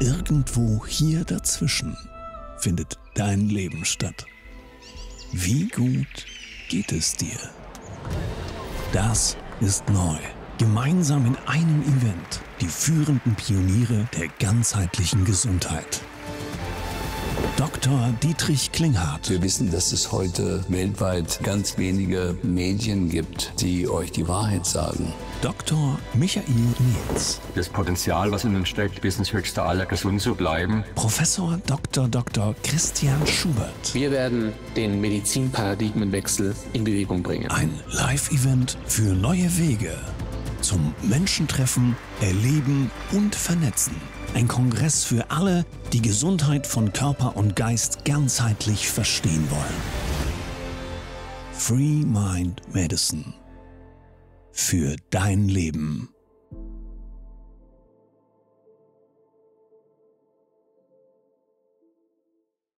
irgendwo hier dazwischen findet dein Leben statt. Wie gut geht es dir? Das ist neu. Gemeinsam in einem Event die führenden Pioniere der ganzheitlichen Gesundheit. Dr. Dietrich Klinghardt. Wir wissen, dass es heute weltweit ganz wenige Medien gibt, die euch die Wahrheit sagen. Dr. Michael Niels. Das Potenzial, was in uns steckt, bis ins höchste Alter gesund zu bleiben. Professor Dr. Dr. Christian Schubert. Wir werden den Medizinparadigmenwechsel in Bewegung bringen. Ein Live-Event für neue Wege zum Menschentreffen, Erleben und Vernetzen. Ein Kongress für alle, die Gesundheit von Körper und Geist ganzheitlich verstehen wollen. Free Mind Medicine. Für dein Leben.